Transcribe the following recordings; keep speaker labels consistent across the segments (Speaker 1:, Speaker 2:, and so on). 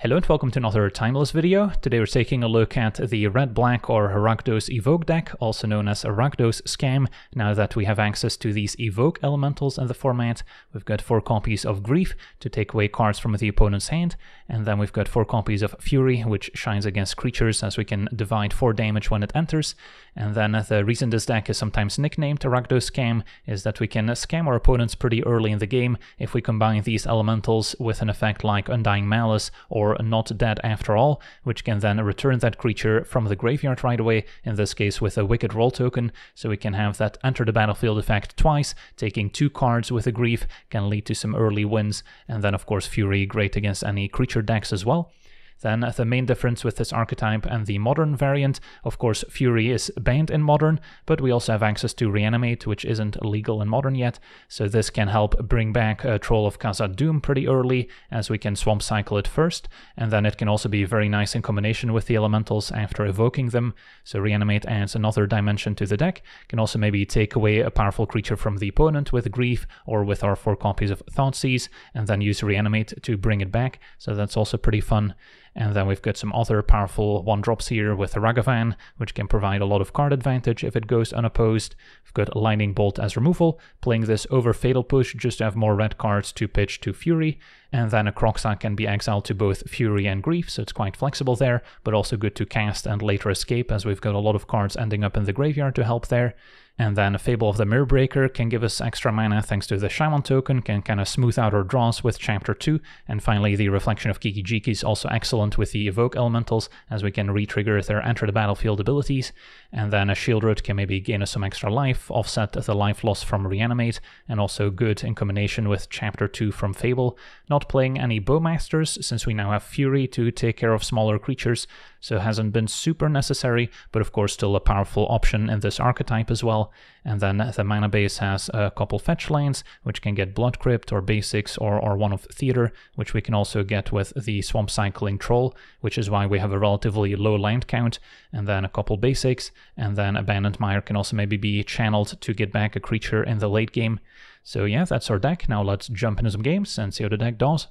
Speaker 1: Hello and welcome to another Timeless video. Today we're taking a look at the Red-Black or Rakdos Evoke deck, also known as Rakdos Scam. Now that we have access to these Evoke elementals in the format, we've got 4 copies of Grief to take away cards from the opponent's hand, and then we've got 4 copies of Fury, which shines against creatures as we can divide 4 damage when it enters. And then the reason this deck is sometimes nicknamed Rakdos Scam is that we can scam our opponents pretty early in the game if we combine these elementals with an effect like Undying Malice or or not dead after all, which can then return that creature from the graveyard right away, in this case with a Wicked Role token, so we can have that enter the battlefield effect twice, taking two cards with a Grief can lead to some early wins, and then of course Fury great against any creature decks as well. Then the main difference with this archetype and the modern variant, of course Fury is banned in modern, but we also have access to Reanimate, which isn't legal in modern yet, so this can help bring back a Troll of Khazad-dûm pretty early, as we can swamp cycle it first, and then it can also be very nice in combination with the elementals after evoking them, so Reanimate adds another dimension to the deck, can also maybe take away a powerful creature from the opponent with Grief, or with our four copies of Thoughtseize, and then use Reanimate to bring it back, so that's also pretty fun. And then we've got some other powerful one drops here with the Ragavan, which can provide a lot of card advantage if it goes unopposed. We've got Lightning Bolt as removal, playing this over Fatal Push just to have more red cards to pitch to Fury. And then a Kroxa can be exiled to both Fury and Grief, so it's quite flexible there, but also good to cast and later escape, as we've got a lot of cards ending up in the graveyard to help there. And then a Fable of the Mirrorbreaker can give us extra mana thanks to the Shaman token, can kind of smooth out our draws with Chapter 2. And finally, the Reflection of Kiki-Jiki is also excellent with the Evoke elementals, as we can retrigger their Enter the Battlefield abilities. And then a Sheoldred can maybe gain us some extra life, offset the life loss from Reanimate, and also good in combination with Chapter 2 from Fable. Not playing any Bowmasters, since we now have Fury to take care of smaller creatures, so it hasn't been super necessary, but of course still a powerful option in this archetype as well. And then the mana base has a couple fetch lands, which can get Blood Crypt or Basics or, or one of Theater, which we can also get with the Swamp Cycling Troll, which is why we have a relatively low land count, and then a couple Basics, and then Abandoned Mire can also maybe be channeled to get back a creature in the late game. So yeah, that's our deck. Now let's jump into some games and see how the deck does.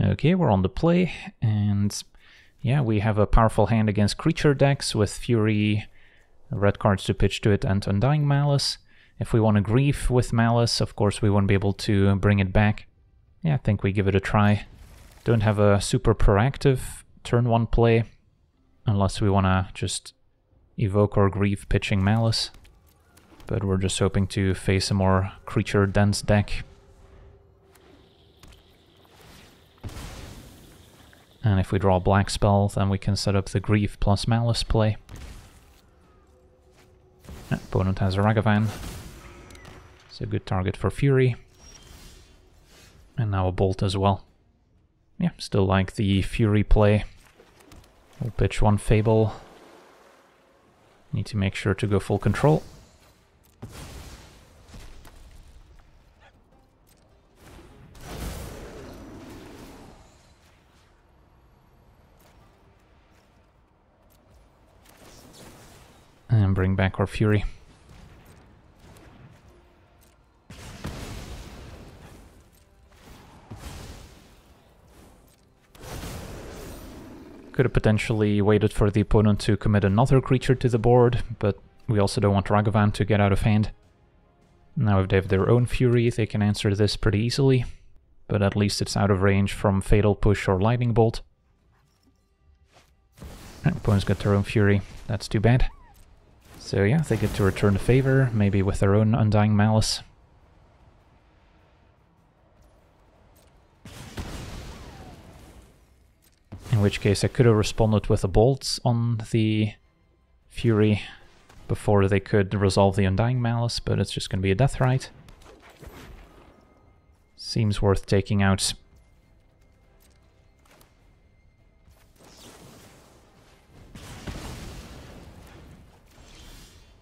Speaker 1: Okay, we're on the play, and yeah, we have a powerful hand against creature decks with Fury, red cards to pitch to it, and Undying Malice. If we want to Grief with Malice, of course we won't be able to bring it back. Yeah, I think we give it a try. Don't have a super proactive turn 1 play, unless we want to just evoke or Grief pitching Malice. But we're just hoping to face a more creature-dense deck. And if we draw a black spell, then we can set up the Grief plus Malice play. Opponent has a Ragavan. It's a good target for Fury. And now a Bolt as well. Yeah, still like the Fury play. We'll pitch one Fable. Need to make sure to go full control. And bring back our Fury. Could have potentially waited for the opponent to commit another creature to the board, but we also don't want Ragavan to get out of hand. Now if they have their own Fury, they can answer this pretty easily, but at least it's out of range from Fatal Push or Lightning Bolt. Opponent's got their own Fury, that's too bad. So yeah, they get to return the favor, maybe with their own Undying Malice. In which case I could have responded with a bolt on the Fury before they could resolve the Undying Malice, but it's just going to be a Deathrite. Seems worth taking out.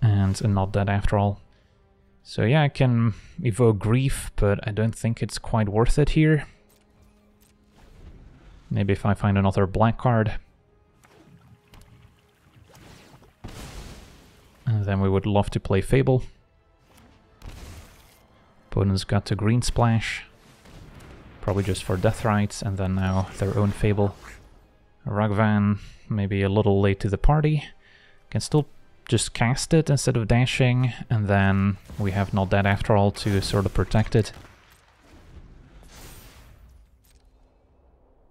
Speaker 1: And not dead after all. So yeah, I can evoke Grief, but I don't think it's quite worth it here. Maybe if I find another black card. And then we would love to play Fable. Opponent's got a green splash. probably just for Deathrites, and then now their own Fable. Ragavan, maybe a little late to the party. Can still just cast it instead of dashing, and then we have not dead after all to sort of protect it.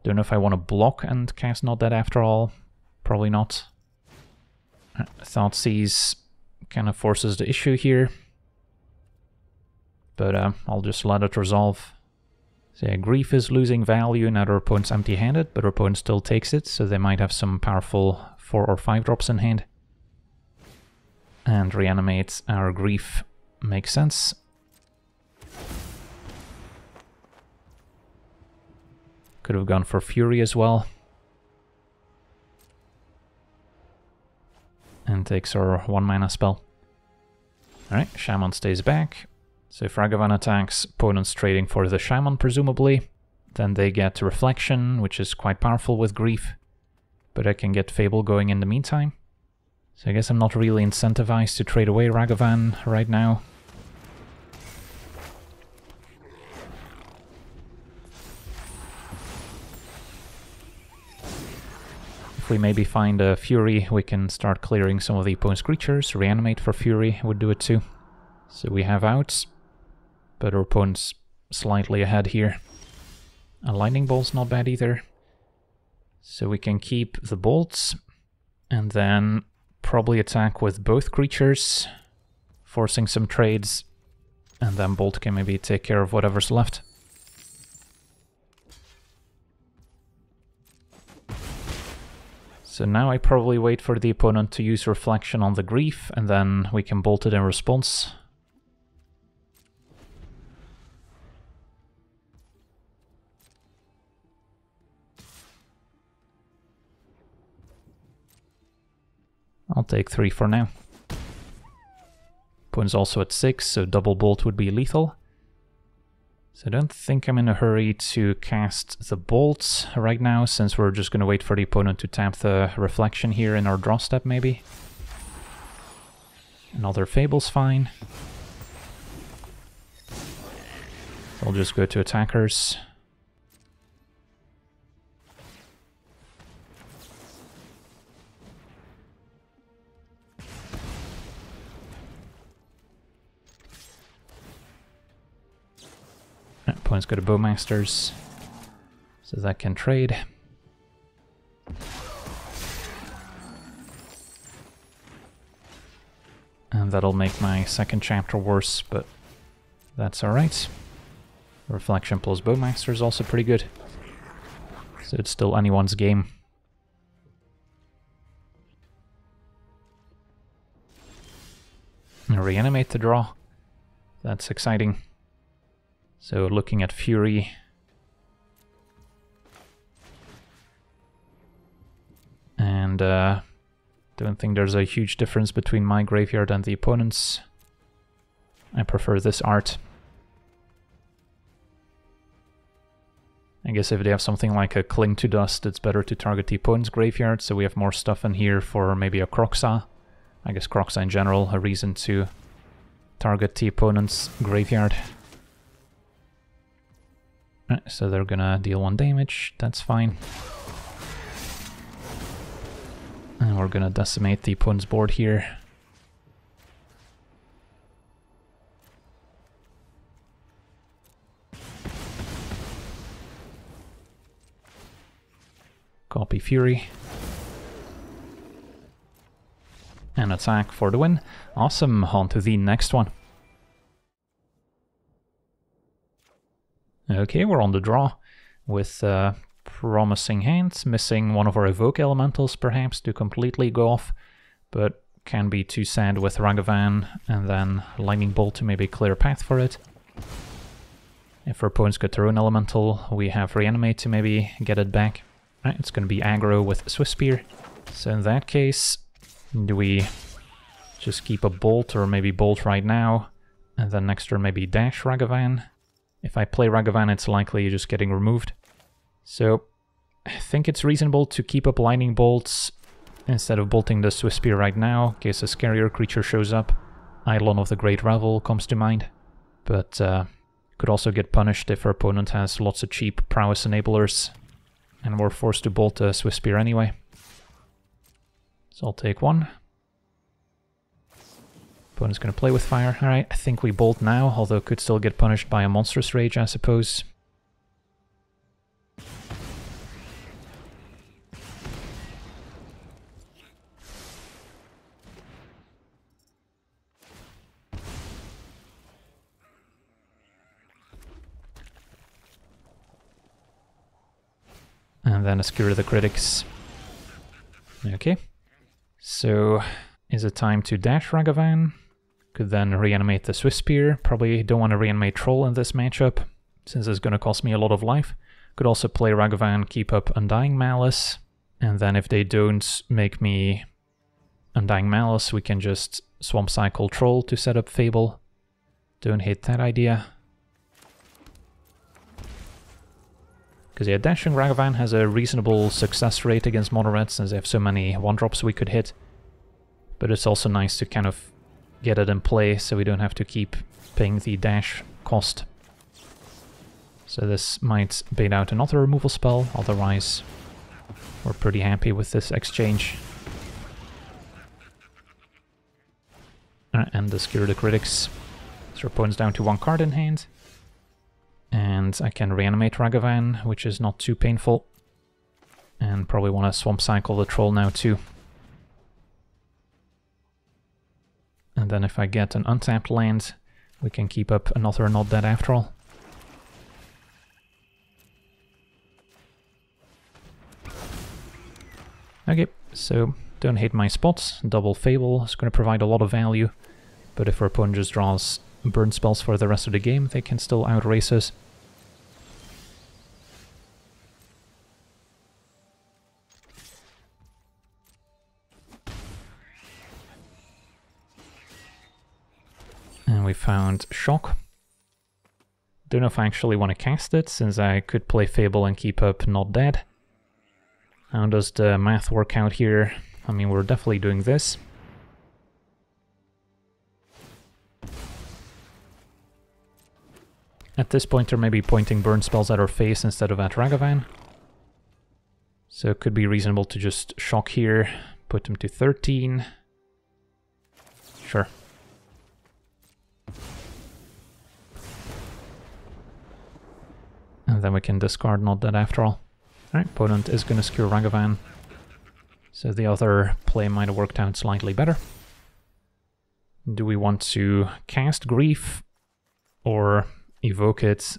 Speaker 1: Don't know if I want to block and cast not dead after all. Probably not. Thoughtseize kind of forces the issue here. But uh, I'll just let it resolve. So yeah, Grief is losing value now their opponent's empty-handed, but our opponent still takes it, so they might have some powerful 4 or 5 drops in hand. And reanimate our Grief makes sense. Could have gone for Fury as well. And takes our 1 mana spell. Alright, Shaman stays back. So if Ragavan attacks, opponents trading for the Shaman, presumably. Then they get Reflection, which is quite powerful with Grief. But I can get Fable going in the meantime. So I guess I'm not really incentivized to trade away Ragavan right now. If we maybe find a Fury, we can start clearing some of the opponent's creatures. Reanimate for Fury would do it too. So we have outs but our opponent's slightly ahead here. A lightning bolt's not bad either. So we can keep the bolts and then probably attack with both creatures, forcing some trades, and then bolt can maybe take care of whatever's left. So now I probably wait for the opponent to use Reflection on the Grief, and then we can bolt it in response. I'll take three for now. Opponent's also at six, so double bolt would be lethal. So I don't think I'm in a hurry to cast the bolts right now, since we're just going to wait for the opponent to tap the reflection here in our draw step, maybe. Another Fable's fine. I'll just go to attackers. Opponent's got a Bowmasters, so that can trade. And that'll make my second chapter worse, but that's alright. Reflection plus Bowmaster is also pretty good. So it's still anyone's game. Reanimate the draw. That's exciting. So looking at Fury. And uh, don't think there's a huge difference between my graveyard and the opponent's. I prefer this art. I guess if they have something like a Cling to Dust, it's better to target the opponent's graveyard, so we have more stuff in here for maybe a Kroxa. I guess Kroxa in general, a reason to target the opponent's graveyard. So they're gonna deal one damage, that's fine. And we're gonna decimate the opponent's board here. Copy Fury. And attack for the win. Awesome, on to the next one. Okay, we're on the draw with uh, promising hands, missing one of our evoke elementals perhaps to completely go off, but can be too sad with Ragavan and then Lightning Bolt to maybe clear a path for it. If our opponent's got their own elemental, we have Reanimate to maybe get it back. Right, it's going to be aggro with Swiftspear. So in that case, do we just keep a Bolt or maybe Bolt right now, and then next turn maybe dash Ragavan? If I play Ragavan, it's likely you're just getting removed. So I think it's reasonable to keep up Lightning Bolts instead of bolting the Swiftspear right now, in case a scarier creature shows up. Eidolon of the Great Revel comes to mind. But uh, Could also get punished if our opponent has lots of cheap prowess enablers and we're forced to bolt a Swiftspear anyway. So I'll take one. Opponent's going to play with fire. Alright, I think we bolt now, although could still get punished by a Monstrous Rage, I suppose. And then a Skewer the Critics. Okay. So, is it time to dash Ragavan? Could then reanimate the Swiftspear. Probably don't want to reanimate Troll in this matchup, since it's going to cost me a lot of life. Could also play Ragavan, keep up Undying Malice, and then if they don't make me Undying Malice, we can just Swamp Cycle Troll to set up Fable. Don't hate that idea. Because yeah, Dashing Ragavan has a reasonable success rate against mono red since they have so many one-drops we could hit. But it's also nice to kind of get it in play so we don't have to keep paying the dash cost. So this might bait out another removal spell, otherwise we're pretty happy with this exchange. Uh, and the Skewer the Critics. So our opponent's down to one card in hand. And I can reanimate Ragavan, which is not too painful. And probably want to Swamp Cycle the Troll now too. And then if I get an untapped land, we can keep up another Not Dead after all. Okay, so don't hate my spots. Double Fable is going to provide a lot of value. But if our opponent just draws burn spells for the rest of the game, they can still outrace us. We found Shock. Don't know if I actually want to cast it, since I could play Fable and keep up Not Dead. How does the math work out here? I mean, we're definitely doing this. At this point, they're maybe pointing burn spells at our face instead of at Ragavan. So it could be reasonable to just shock here, put them to 13. Sure. Then we can discard Not Dead after all. Alright, opponent is going to skewer Ragavan. So the other play might have worked out slightly better. Do we want to cast Grief or evoke it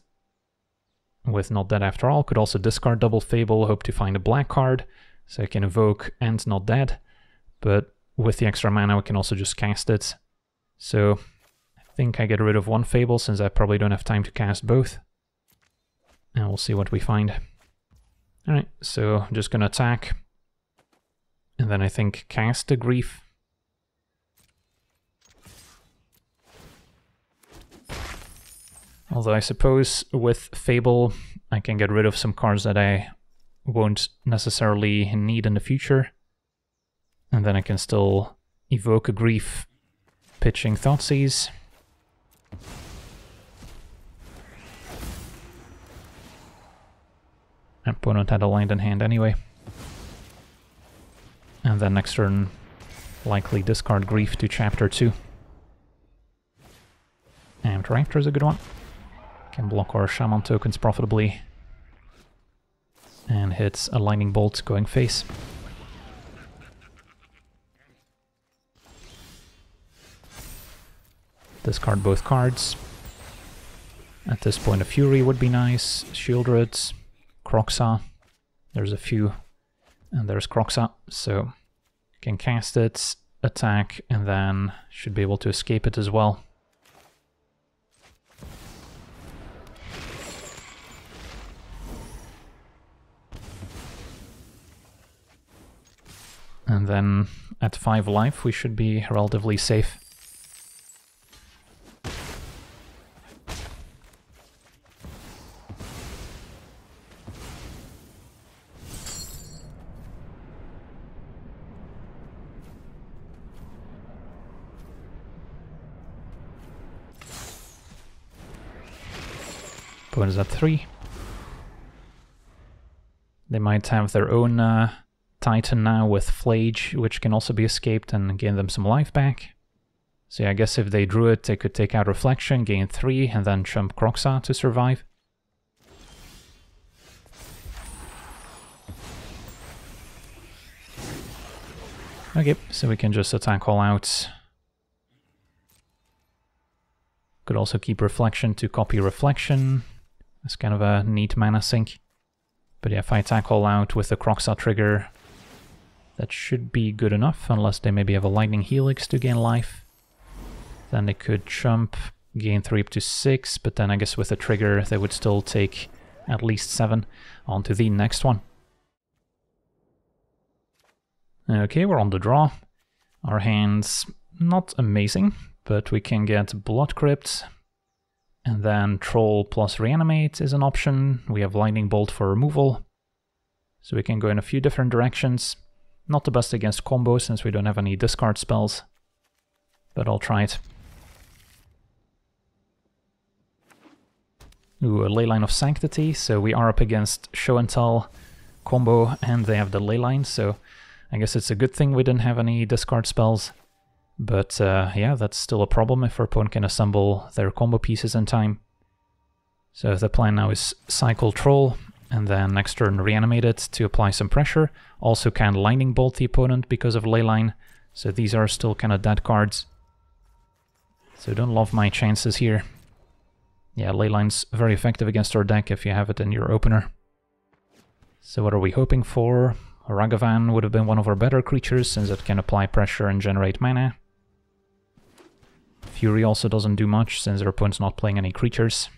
Speaker 1: with Not Dead After All. Could also discard Double Fable, hope to find a black card, so I can evoke and Not Dead. But with the extra mana, we can also just cast it. So I think I get rid of one Fable, since I probably don't have time to cast both. And we'll see what we find. Alright, so I'm just gonna attack. And then I think cast a Grief. Although I suppose with Fable I can get rid of some cards that I won't necessarily need in the future. And then I can still evoke a grief pitching Thoughtseize. Opponent had a land in hand anyway. And then next turn likely discard Grief to Chapter 2. And Raptor is a good one. Can block our Shaman tokens profitably. And hits a Lightning Bolt going face. Discard both cards. At this point a Fury would be nice, Sheoldred, Kroxa. There's a few. And there's Kroxa, so can cast it, attack, and then should be able to escape it as well. And then at 5 life we should be relatively safe. Opponent's at 3. They might have their own uh, Titan now with Phlage, which can also be escaped and gain them some life back. So yeah, I guess if they drew it, they could take out Reflection, gain 3, and then chump Kroxa to survive. Okay, so we can just attack all out. Could also keep Reflection to copy Reflection. That's kind of a neat mana sink. But yeah, if I tackle out with the Kroxa trigger, that should be good enough, unless they maybe have a Lightning Helix to gain life. Then they could jump, gain 3 up to 6, but then I guess with the trigger they would still take at least 7 onto the next one. Okay, we're on the draw. Our hand's not amazing, but we can get Blood Crypt, and then Troll plus Reanimate is an option. We have Lightning Bolt for removal, so we can go in a few different directions. Not the best against combo since we don't have any discard spells, but I'll try it. Ooh, a Leyline of Sanctity, so we are up against Show and Tell combo and they have the Leyline, so I guess it's a good thing we didn't have any discard spells. But uh, yeah, that's still a problem if our opponent can assemble their combo pieces in time. So the plan now is cycle Troll, and then next turn reanimate it to apply some pressure. Also can Lightning Bolt the opponent because of Leyline, so these are still kind of dead cards. So don't love my chances here. Yeah, Leyline's very effective against our deck if you have it in your opener. So what are we hoping for? Ragavan would have been one of our better creatures since it can apply pressure and generate mana. Fury also doesn't do much since their opponent's not playing any creatures.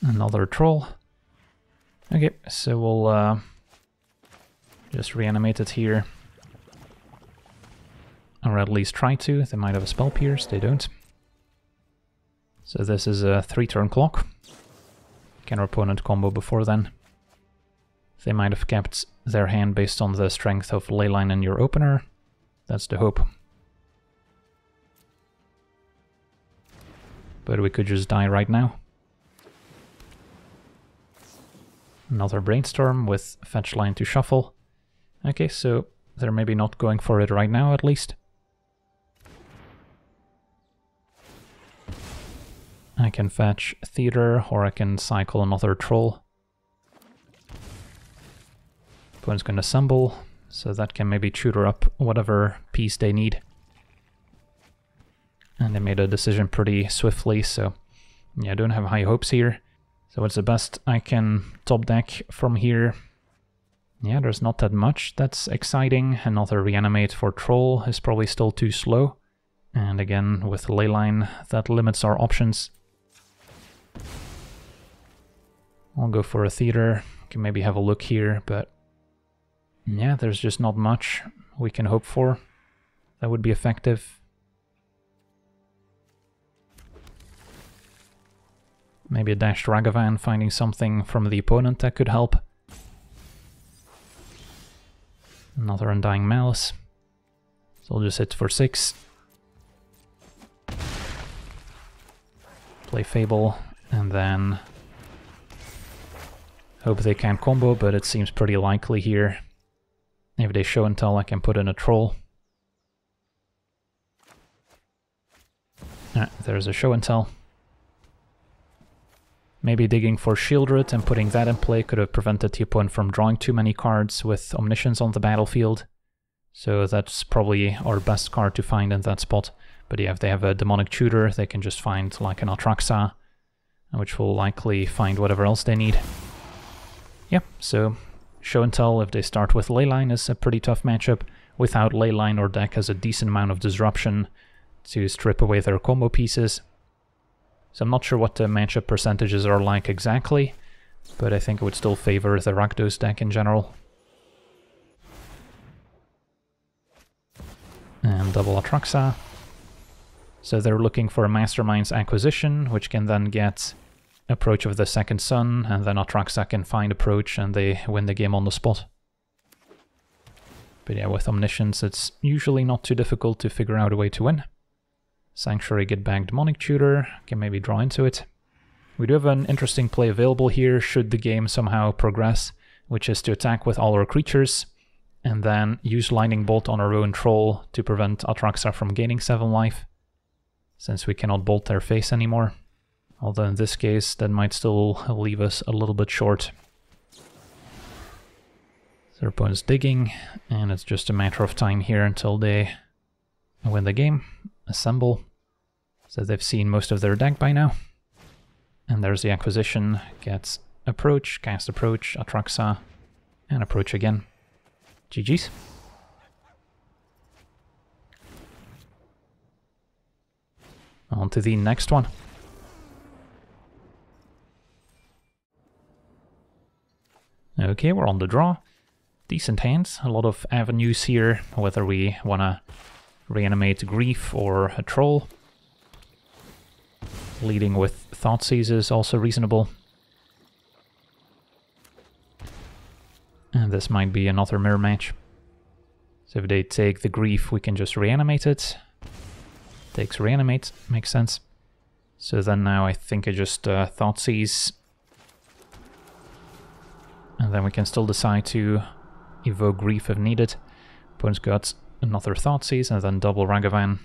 Speaker 1: Another troll. Okay, so we'll uh, just reanimate it here. Or at least try to. They might have a spell pierce, they don't. So this is a three turn clock. Can our opponent combo before then? They might have kept their hand based on the strength of Leyline in your opener. That's the hope. But we could just die right now. Another brainstorm with fetch line to shuffle. Okay, so they're maybe not going for it right now at least. I can fetch theater or I can cycle another troll. Opponent's gonna assemble, so that can maybe tutor up whatever piece they need. And they made a decision pretty swiftly, so yeah, I don't have high hopes here. So what's the best I can top deck from here? Yeah, there's not that much that's exciting. Another reanimate for Troll is probably still too slow. And again, with Leyline, that limits our options. I'll go for a Theater. Can maybe have a look here, but yeah, there's just not much we can hope for that would be effective. Maybe a dashed Ragavan finding something from the opponent that could help. Another Undying Malice. So I'll just hit for 6. Play Fable, and then hope they can combo, but it seems pretty likely here. If they show and tell, I can put in a Troll. Ah, there's a show and tell. Maybe digging for Sheoldred and putting that in play could have prevented the opponent from drawing too many cards with Omniscience on the battlefield. So that's probably our best card to find in that spot. But yeah, if they have a Demonic Tutor, they can just find like an Atraxa, which will likely find whatever else they need. Yeah, so show and tell if they start with Leyline is a pretty tough matchup. Without Leyline, or deck has a decent amount of disruption to strip away their combo pieces, so I'm not sure what the matchup percentages are like exactly, but I think it would still favor the Rakdos deck in general. And double Atraxa. So they're looking for a Mastermind's acquisition, which can then get Approach of the Second Sun, and then Atraxa can find Approach and they win the game on the spot. But yeah, with Omniscience, it's usually not too difficult to figure out a way to win. Sanctuary get back Demonic Tutor, can maybe draw into it. We do have an interesting play available here should the game somehow progress, which is to attack with all our creatures, and then use Lightning Bolt on our own troll to prevent Atraxa from gaining 7 life, since we cannot bolt their face anymore. Although in this case, that might still leave us a little bit short. Their opponent's digging, and it's just a matter of time here until they win the game. Assemble. So they've seen most of their deck by now. And there's the acquisition, gets approach, cast approach, Atraxa, and approach again. GG's. On to the next one. Okay, we're on the draw. Decent hands, a lot of avenues here, whether we want to reanimate Grief or a Troll. Leading with Thoughtseize is also reasonable. And this might be another mirror match. So if they take the Grief, we can just reanimate it. Takes reanimate, makes sense. So then now I think I just uh, Thoughtseize and then we can still decide to evoke Grief if needed. Opponent's got another Thoughtseize and then double Ragavan.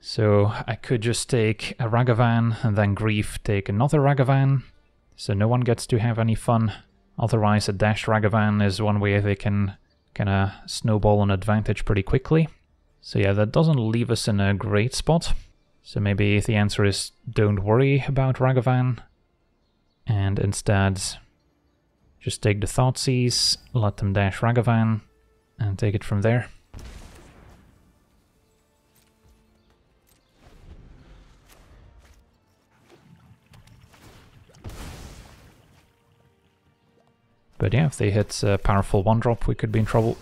Speaker 1: So I could just take a Ragavan and then Grief take another Ragavan. So no one gets to have any fun. Otherwise a dash Ragavan is one way they can kind of snowball an advantage pretty quickly. So yeah, that doesn't leave us in a great spot. So maybe the answer is don't worry about Ragavan. And instead just take the Thoughtseize, let them dash Ragavan, and take it from there. But yeah, if they hit a powerful one-drop, we could be in trouble.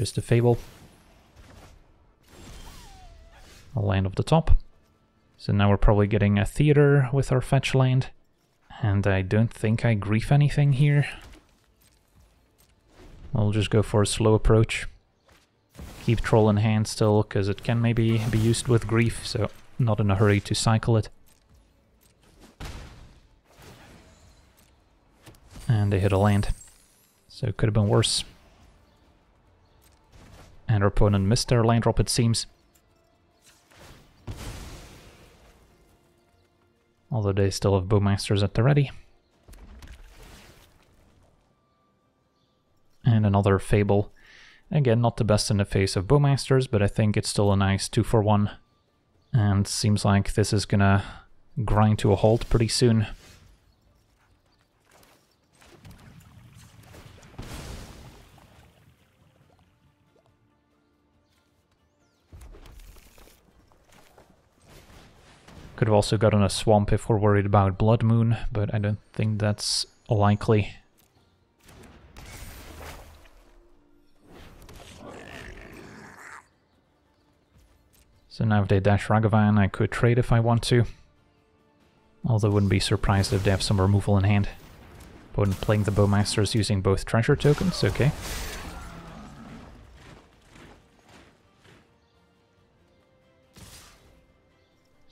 Speaker 1: Just a Fable. A land of the top. So now we're probably getting a theater with our fetch land. And I don't think I grief anything here. I'll just go for a slow approach. Keep troll in hand still, because it can maybe be used with grief, so not in a hurry to cycle it. And they hit a land. So it could have been worse. And our opponent missed their land drop, it seems. although they still have Bowmasters at the ready. And another Fable. Again, not the best in the face of Bowmasters, but I think it's still a nice 2 for 1. And seems like this is gonna grind to a halt pretty soon. Could have also gotten a swamp if we're worried about Blood Moon, but I don't think that's likely. So now if they dash Ragavan, I could trade if I want to. Although I wouldn't be surprised if they have some removal in hand. But playing the Bowmasters using both treasure tokens, okay.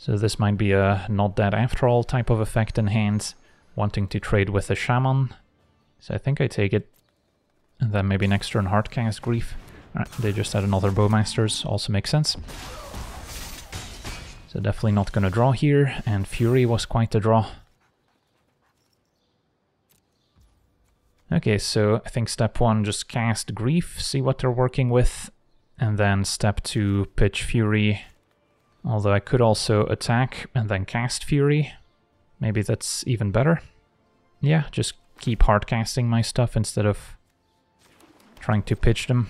Speaker 1: So this might be a not dead after all type of effect in hand, wanting to trade with a shaman. So I think I take it. And then maybe next turn hardcast Grief. They just had another Bowmasters, also makes sense. So definitely not gonna draw here, and Fury was quite a draw. Okay, so I think step one, just cast Grief, see what they're working with, and then step two, pitch Fury, Although I could also attack and then cast Fury. Maybe that's even better. Yeah, just keep hard casting my stuff instead of trying to pitch them.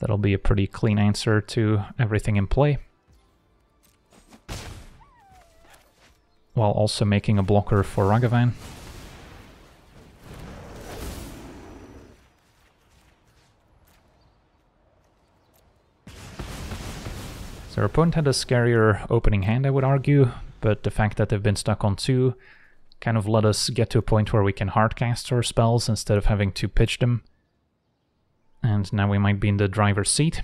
Speaker 1: That'll be a pretty clean answer to everything in play. While also making a blocker for Ragavan. So our opponent had a scarier opening hand, I would argue, but the fact that they've been stuck on two kind of let us get to a point where we can hardcast our spells instead of having to pitch them. And now we might be in the driver's seat.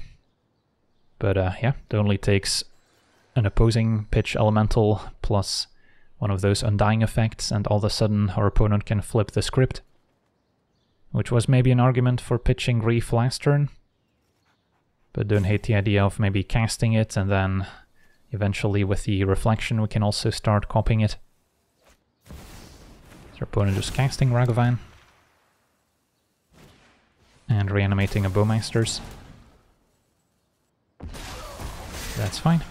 Speaker 1: But uh, yeah, it only takes an opposing pitch elemental plus one of those undying effects, and all of a sudden our opponent can flip the script. Which was maybe an argument for pitching Grief last turn. But don't hate the idea of maybe casting it, and then eventually with the reflection we can also start copying it. So our opponent just casting Ragavan. And reanimating a Bowmasters. That's fine.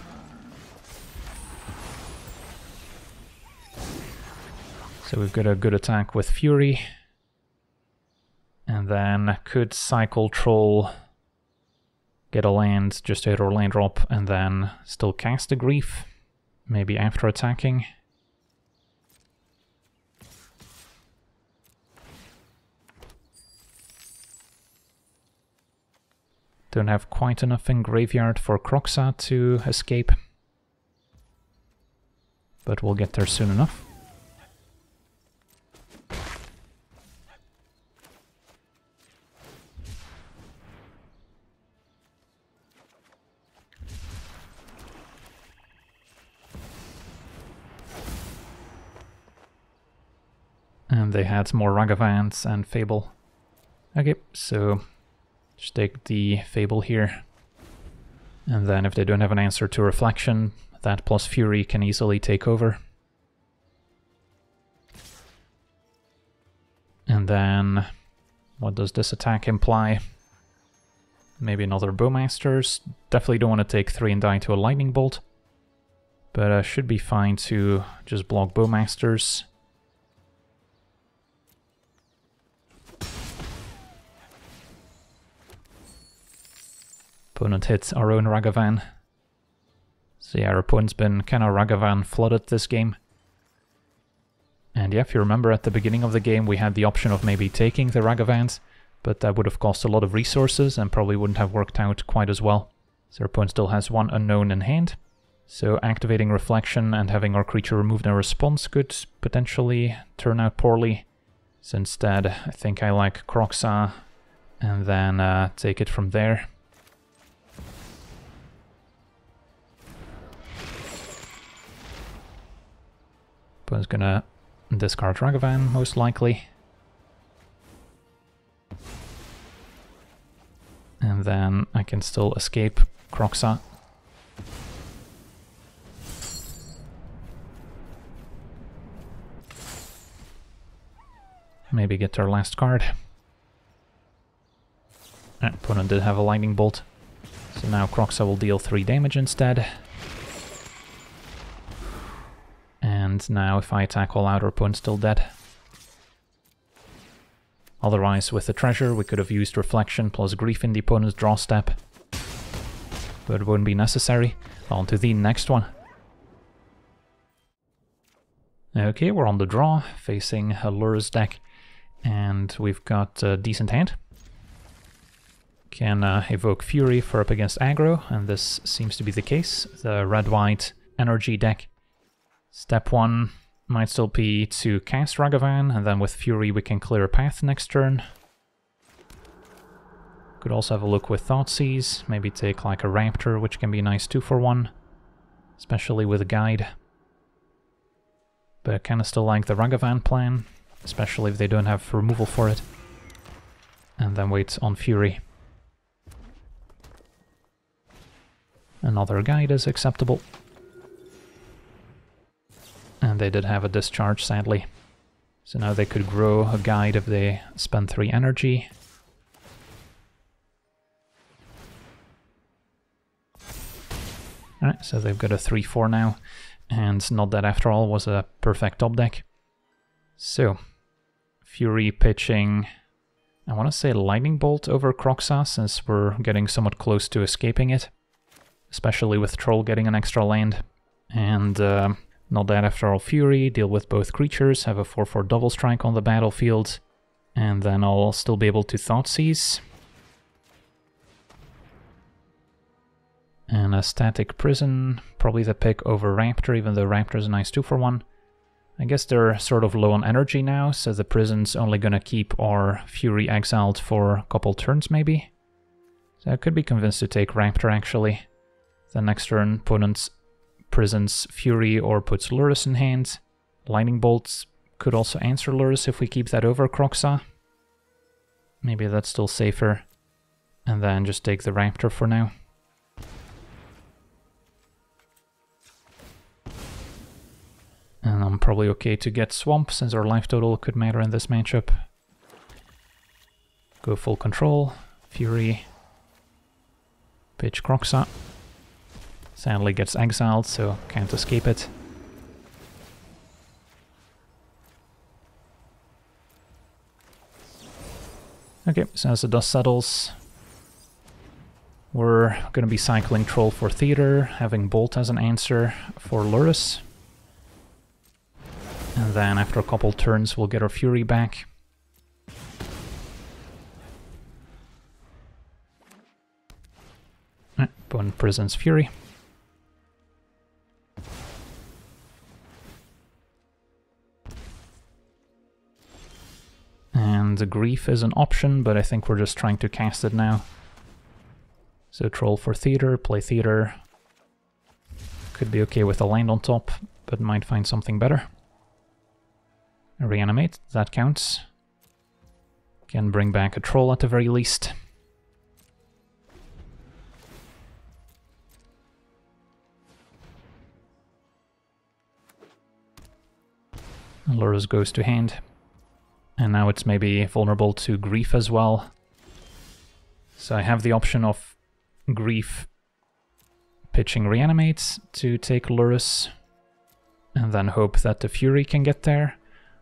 Speaker 1: So we've got a good attack with Fury. And then could cycle Troll, get a land, just hit our land drop, and then still cast a Grief, maybe after attacking. Don't have quite enough in Graveyard for Kroxa to escape. But we'll get there soon enough. They had more Ragavans and Fable. Okay, so just take the Fable here. And then if they don't have an answer to Reflection, that plus Fury can easily take over. And then, what does this attack imply? Maybe another Bowmasters. Definitely don't want to take 3 and die to a Lightning Bolt. But uh, should be fine to just block Bowmasters. Opponent hits our own Ragavan. So yeah, our opponent's been kind of Ragavan flooded this game. And yeah, if you remember at the beginning of the game we had the option of maybe taking the Ragavans, but that would have cost a lot of resources and probably wouldn't have worked out quite as well. So our opponent still has one unknown in hand. So activating Reflection and having our creature remove their response could potentially turn out poorly. So instead, I think I like Kroxa and then uh, take it from there. But gonna discard Ragavan, most likely. And then I can still escape Kroxa. Maybe get our last card. Ah, opponent did have a lightning bolt. So now Kroxa will deal 3 damage instead. Now if I attack all out, our opponent's still dead. Otherwise, with the treasure, we could have used Reflection plus Grief in the opponent's draw step. But it wouldn't be necessary. On to the next one. Okay, we're on the draw, facing a Lurrus deck. And we've got a decent hand. Can uh, evoke Fury for up against aggro, and this seems to be the case. The red-white energy deck Step 1 might still be to cast Ragavan, and then with Fury we can clear a path next turn. Could also have a look with Thoughtseize, maybe take like a Raptor, which can be nice 2 for 1, especially with a guide. But I kinda still like the Ragavan plan, especially if they don't have removal for it. And then wait on Fury. Another guide is acceptable. And they did have a discharge, sadly. So now they could grow a guide if they spend 3 energy. Alright, so they've got a 3-4 now. And not dead after all was a perfect top deck. So, Fury pitching... I want to say Lightning Bolt over Kroxa, since we're getting somewhat close to escaping it. Especially with Troll getting an extra land. And... Uh, not dead after all Fury, deal with both creatures, have a 4-4 double strike on the battlefield, and then I'll still be able to Thoughtseize. And a static prison, probably the pick over Raptor, even though Raptor is a nice 2 for 1. I guess they're sort of low on energy now, so the prison's only gonna keep our Fury exiled for a couple turns maybe. So I could be convinced to take Raptor actually. The next turn, opponent's prisons Fury or puts Lurrus in hand. Lightning Bolts could also answer Lurrus if we keep that over Kroxa. Maybe that's still safer. And then just take the Raptor for now. And I'm probably okay to get Swamp, since our life total could matter in this matchup. Go full control, Fury, pitch Kroxa. Sadly gets exiled, so can't escape it. Okay, so as the dust settles, we're going to be cycling Troll for Theater, having Bolt as an answer for Lurrus. And then after a couple turns we'll get our Fury back. Eh, Bone Prison's Fury. And the Grief is an option, but I think we're just trying to cast it now. So Troll for Theater, play Theater. Could be okay with a land on top, but might find something better. Reanimate, that counts. Can bring back a troll at the very least. Lurrus goes to hand. And now it's maybe vulnerable to Grief as well. So I have the option of Grief pitching Reanimates to take Lurrus, and then hope that the Fury can get there.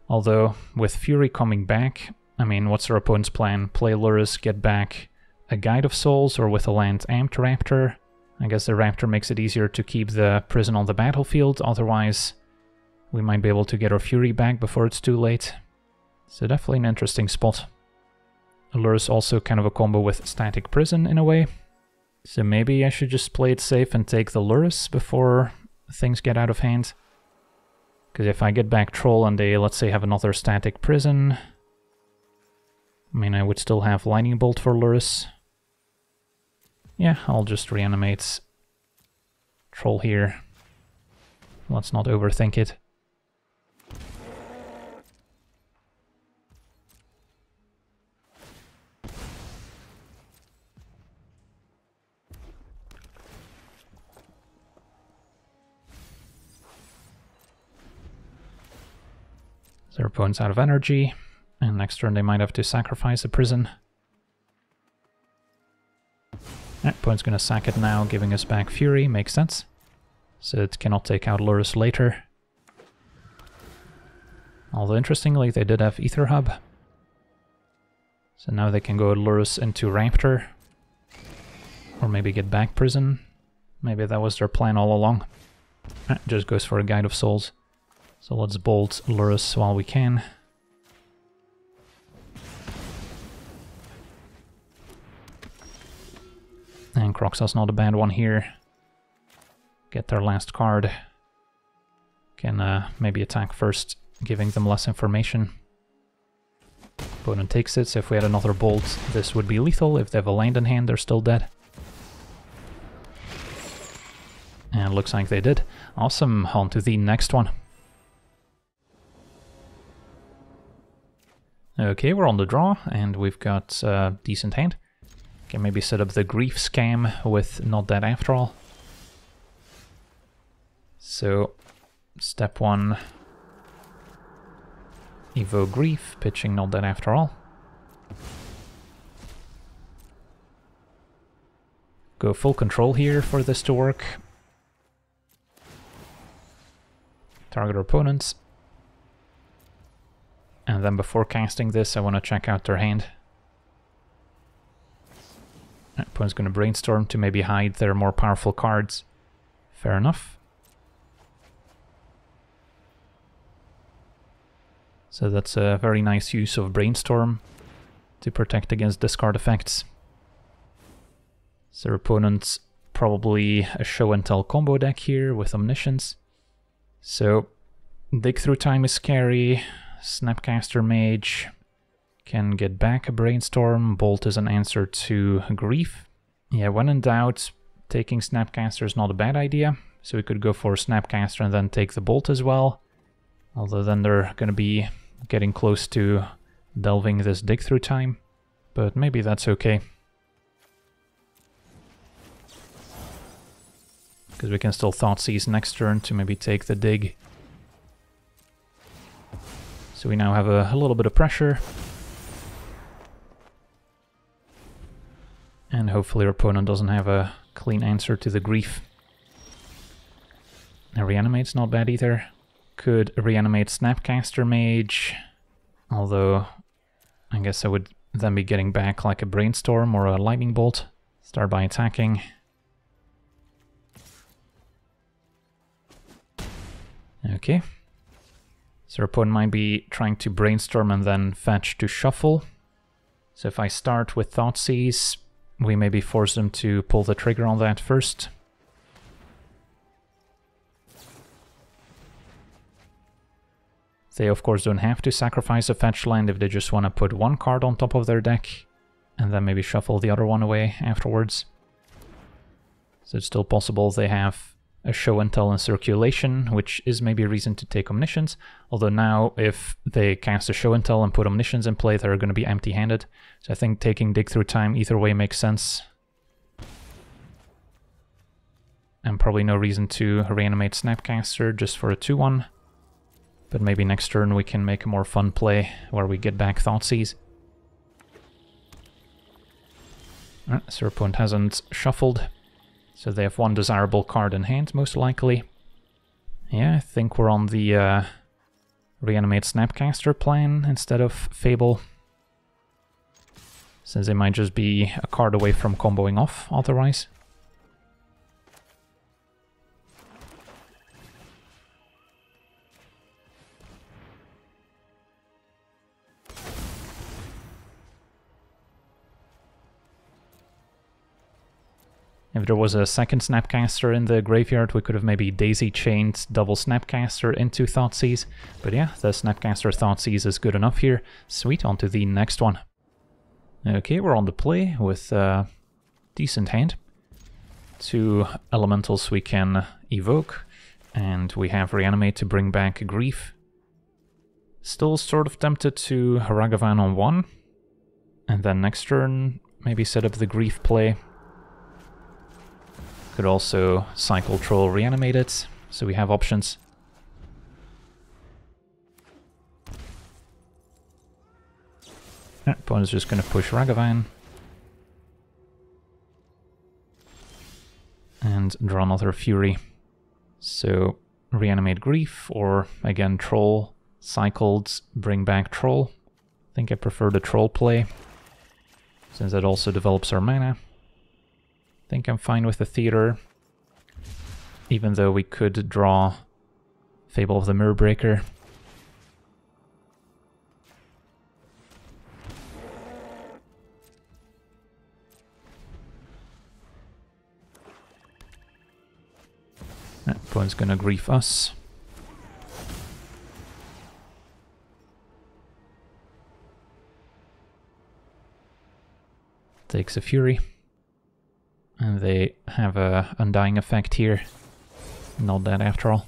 Speaker 1: Although, with Fury coming back, I mean, what's our opponent's plan? Play Lurrus, get back a Guide of Souls, or with a land amped Raptor? I guess the Raptor makes it easier to keep the prison on the battlefield, otherwise we might be able to get our Fury back before it's too late. So definitely an interesting spot. Lurrus also kind of a combo with Static Prison in a way. So maybe I should just play it safe and take the Lurrus before things get out of hand. Because if I get back Troll and they, let's say, have another static prison... I mean, I would still have Lightning Bolt for Lurrus. Yeah, I'll just reanimate Troll here. Let's not overthink it. Their opponent's out of energy, and next turn they might have to sacrifice a prison. That opponent's gonna sack it now, giving us back Fury, makes sense. So it cannot take out Lurrus later. Although interestingly, they did have Aether Hub. So now they can go Lurrus into Raptor. Or maybe get back Prison. Maybe that was their plan all along. Ah, just goes for a Guide of Souls. So let's bolt Lurrus while we can. And Kroxa's not a bad one here. Get their last card. Can uh, maybe attack first, giving them less information. Opponent takes it, so if we had another bolt, this would be lethal. If they have a land in hand, they're still dead. And looks like they did. Awesome, on to the next one. Okay, we're on the draw, and we've got a decent hand. Can maybe set up the grief scam with not dead after all. So, step one, evoke grief, pitching not dead after all. Go full control here for this to work. Target our opponents. And then before casting this, I want to check out their hand. Opponent's going to brainstorm to maybe hide their more powerful cards. Fair enough. So that's a very nice use of brainstorm to protect against discard effects. So opponent's probably a show and tell combo deck here with Omniscience. So Dig Through Time is scary, Snapcaster Mage can get back a Brainstorm, Bolt is an answer to Grief. Yeah, when in doubt, taking Snapcaster is not a bad idea, so we could go for Snapcaster and then take the Bolt as well. Although then they're gonna be getting close to delving this Dig Through Time, but maybe that's okay. Because we can still Thoughtseize next turn to maybe take the dig. So we now have a, a little bit of pressure. And hopefully our opponent doesn't have a clean answer to the grief. A reanimate's not bad either. Could reanimate Snapcaster Mage. Although, I guess I would then be getting back like a Brainstorm or a Lightning Bolt. Start by attacking. Okay. So our opponent might be trying to brainstorm and then fetch to shuffle. So if I start with Thoughtseize, we maybe force them to pull the trigger on that first. They of course don't have to sacrifice a fetch land if they just want to put one card on top of their deck and then maybe shuffle the other one away afterwards. So it's still possible they have a show and tell in circulation, which is maybe a reason to take Omniscience. Although now, if they cast a show and tell and put Omniscience in play, they're going to be empty handed. So I think taking Dig Through Time either way makes sense. And probably no reason to reanimate Snapcaster just for a 2 1. But maybe next turn we can make a more fun play where we get back Thoughtseize. Uh, Serpent hasn't shuffled. So they have one desirable card in hand, most likely. Yeah, I think we're on the uh, Reanimate Snapcaster plan instead of Fable. Since they might just be a card away from comboing off otherwise. If there was a second Snapcaster in the graveyard, we could have maybe daisy-chained double Snapcaster into Thoughtseize. But yeah, the Snapcaster Thoughtseize is good enough here. Sweet, on to the next one. Okay, we're on the play with a decent hand. Two elementals we can evoke, and we have Reanimate to bring back Grief. Still sort of tempted to Ragavan on one, and then next turn maybe set up the Grief play could also Cycle Troll reanimate it, so we have options. Yeah, opponent's just going to push Ragavan. And draw another Fury. So reanimate Grief, or again Troll, cycled, bring back Troll. I think I prefer the Troll play, since that also develops our mana think I'm fine with the theater. Even though we could draw Fable of the Mirror Breaker. That opponent's gonna grief us. Takes a fury. And they have a undying effect here. Not dead after all.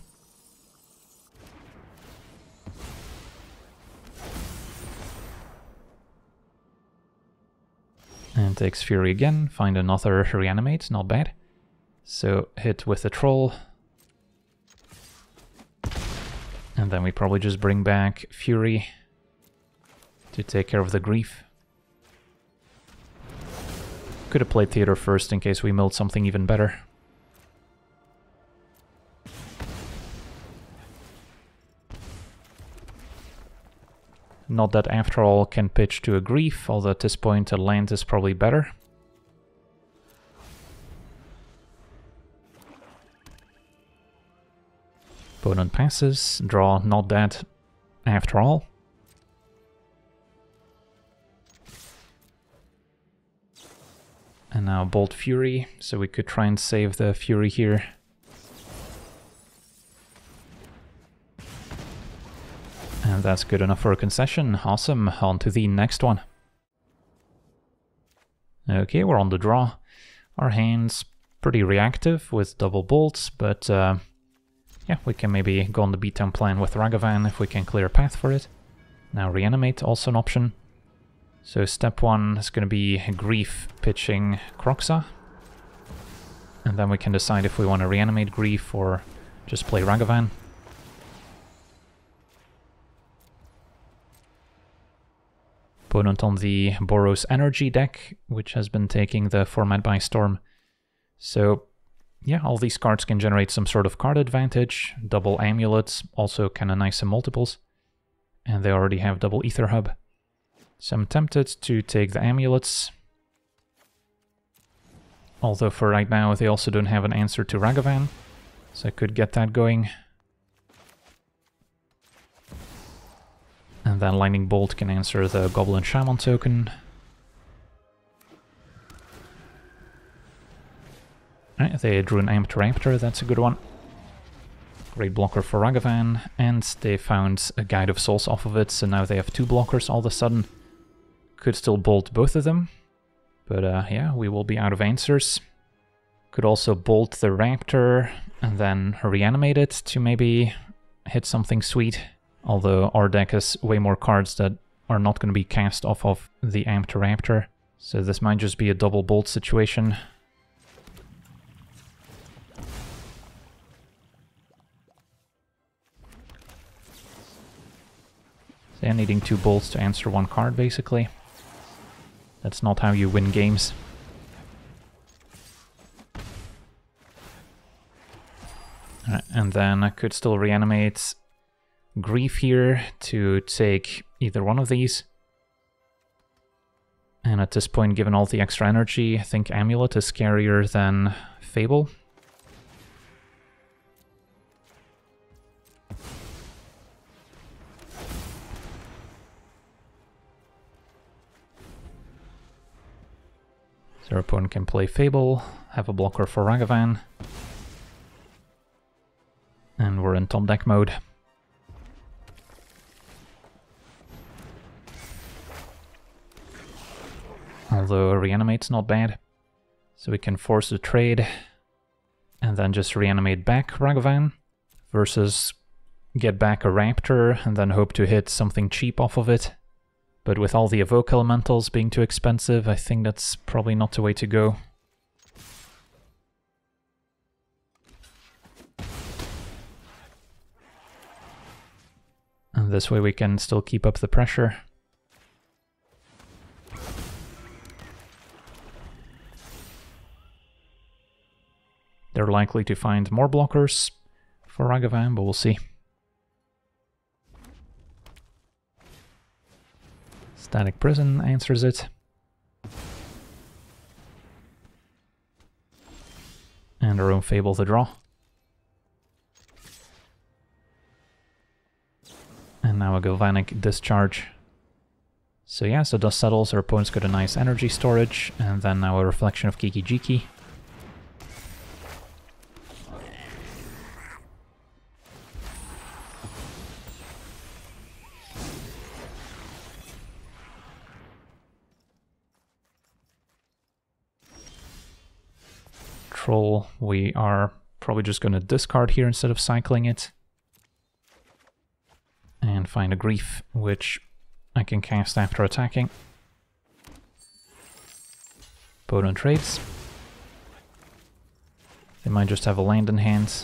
Speaker 1: And takes Fury again, find another reanimate, not bad. So hit with the troll. And then we probably just bring back Fury to take care of the grief. Could have played Theater first in case we milled something even better. Not dead after all can pitch to a Grief, although at this point a land is probably better. Opponent passes, draw not dead after all. And now Bolt Fury, so we could try and save the Fury here. And that's good enough for a concession. Awesome, on to the next one. Okay, we're on the draw. Our hand's pretty reactive with double bolts, but uh, yeah, we can maybe go on the beatdown plan with Ragavan if we can clear a path for it. Now reanimate, also an option. So step one is going to be Grief pitching Kroxa. And then we can decide if we want to reanimate Grief or just play Ragavan. Opponent on the Boros Energy deck, which has been taking the format by storm. So yeah, all these cards can generate some sort of card advantage. Double Amulets, also kind of nice in multiples. And they already have double Aether Hub. So I'm tempted to take the amulets. Although for right now they also don't have an answer to Ragavan. So I could get that going. And then Lightning Bolt can answer the Goblin Shaman token. Right, they drew an Amped Raptor, that's a good one. Great blocker for Ragavan, and they found a Guide of Souls off of it, so now they have two blockers all of a sudden. Could still bolt both of them. But uh, yeah, we will be out of answers. Could also bolt the Raptor and then reanimate it to maybe hit something sweet. Although our deck has way more cards that are not going to be cast off of the Amped Raptor. So this might just be a double bolt situation. They're needing two bolts to answer one card, basically. That's not how you win games. Uh, and then I could still reanimate Grief here to take either one of these. And at this point, given all the extra energy, I think Amulet is scarier than Fable. Opponent can play Fable, have a blocker for Ragavan. And we're in top deck mode. Although reanimate's not bad. So we can force the trade and then just reanimate back Ragavan versus get back a Raptor and then hope to hit something cheap off of it. But with all the evoke elementals being too expensive, I think that's probably not the way to go. And this way we can still keep up the pressure. They're likely to find more blockers for Ragavan, but we'll see. Static Prison answers it. And our own Fable the draw. And now a Galvanic Discharge. So yeah, so Dust Settles, our opponent's got a nice energy storage, and then now a Reflection of Kiki Jiki. We are probably just going to discard here instead of cycling it. And find a Grief, which I can cast after attacking. Opponent trades. They might just have a land in hand.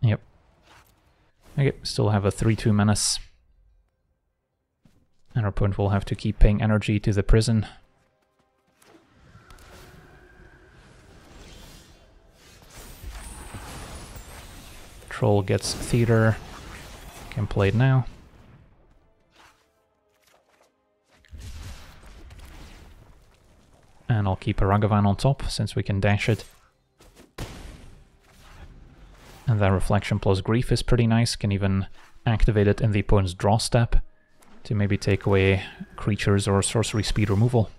Speaker 1: Yep. Okay, still have a 3-2 menace. And our opponent will have to keep paying energy to the prison Gets Theater. Can play it now. And I'll keep a Ragavan on top, since we can dash it. And that Reflection plus Grief is pretty nice. Can even activate it in the opponent's draw step to maybe take away creatures or sorcery speed removal.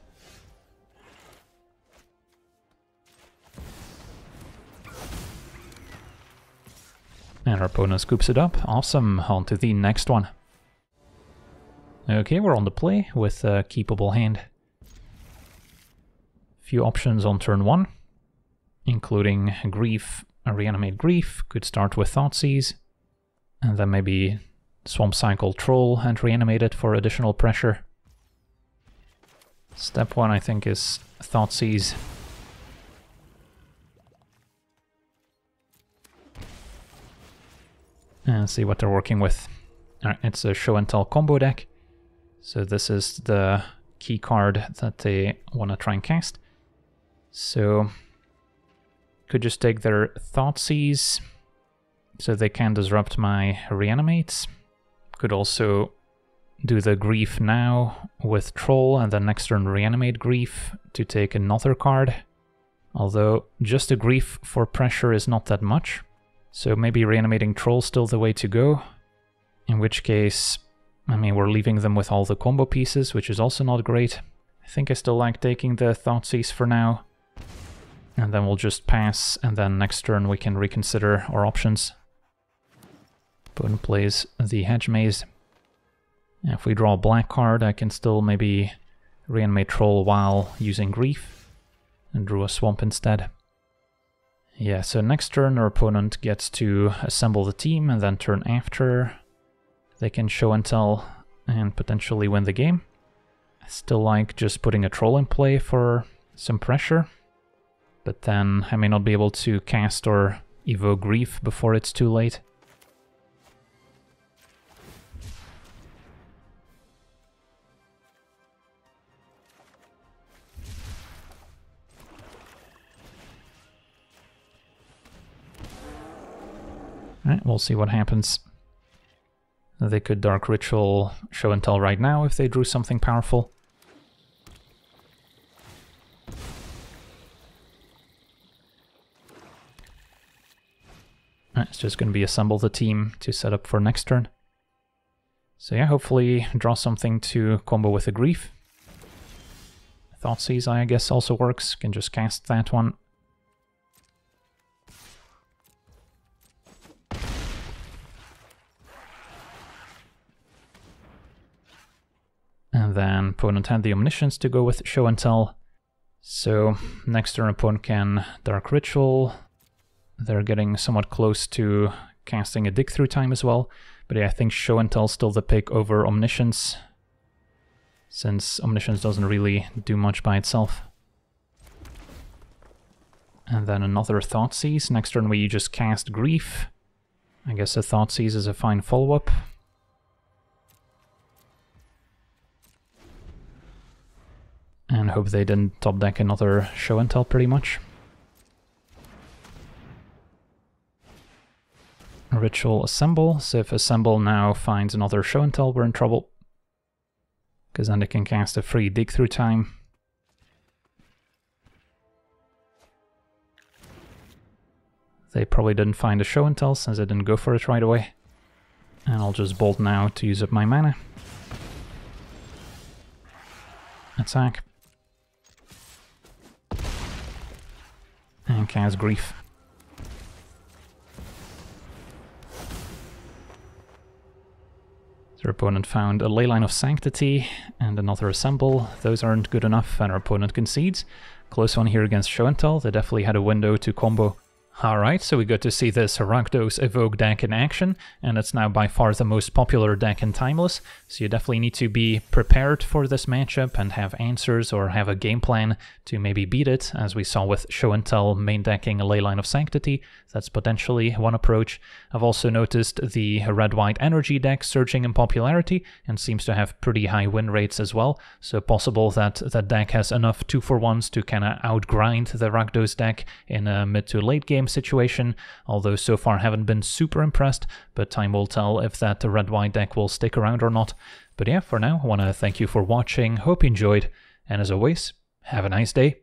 Speaker 1: And our opponent scoops it up. Awesome, on to the next one. Okay, we're on the play with a keepable hand. Few options on turn one, including Grief, Reanimate Grief, could start with Thoughtseize, and then maybe Swamp Cycle Troll and reanimate it for additional pressure. Step one, I think, is Thoughtseize. And see what they're working with. it's a show and tell combo deck. So this is the key card that they want to try and cast. So could just take their Thoughtseize so they can disrupt my reanimates. Could also do the Grief now with Troll and then next turn reanimate Grief to take another card. Although just a Grief for pressure is not that much. So maybe reanimating Troll still the way to go. In which case, I mean, we're leaving them with all the combo pieces, which is also not great. I think I still like taking the Thoughtseize for now. And then we'll just pass, and then next turn we can reconsider our options. Opponent plays the Hedge Maze. If we draw a black card, I can still maybe reanimate Troll while using Grief, and draw a Swamp instead. Yeah, so next turn our opponent gets to assemble the team, and then turn after they can show and tell and potentially win the game. I still like just putting a Troll in play for some pressure but then I may not be able to cast or evoke Grief before it's too late. Alright, we'll see what happens. They could Dark Ritual show and tell right now if they drew something powerful. Eh, it's just going to be assemble the team to set up for next turn. So yeah, hopefully draw something to combo with a Grief. Thoughtseize, I guess, also works. Can just cast that one. And then opponent had the Omniscience to go with Show and Tell. So next turn opponent can Dark Ritual, they're getting somewhat close to casting a dig through time as well. But yeah, I think Show and Tell still the pick over Omniscience, since Omniscience doesn't really do much by itself. And then another Thoughtseize. Next turn we just cast Grief. I guess a Thoughtseize is a fine follow-up. And hope they didn't top deck another Show and Tell pretty much. Ritual Assemble, so if Assemble now finds another Show and Tell, we're in trouble. Because then they can cast a free Dig Through Time. They probably didn't find a Show and Tell since I didn't go for it right away. And I'll just bolt now to use up my mana. Attack. Cast Grief. Their opponent found a Leyline of Sanctity and another Assemble. Those aren't good enough and our opponent concedes. Close one here against Tell. They definitely had a window to combo Alright, so we got to see this Rakdos Evoke deck in action, and it's now by far the most popular deck in Timeless, so you definitely need to be prepared for this matchup and have answers or have a game plan to maybe beat it, as we saw with Show and Tell main decking a Leyline of Sanctity, that's potentially one approach. I've also noticed the Red-White Energy deck surging in popularity, and seems to have pretty high win rates as well, so possible that that deck has enough 2-for-1s to kinda outgrind the Rakdos deck in a mid to late game situation, although so far haven't been super impressed, but time will tell if that red-white deck will stick around or not. But yeah, for now, I want to thank you for watching, hope you enjoyed, and as always, have a nice day.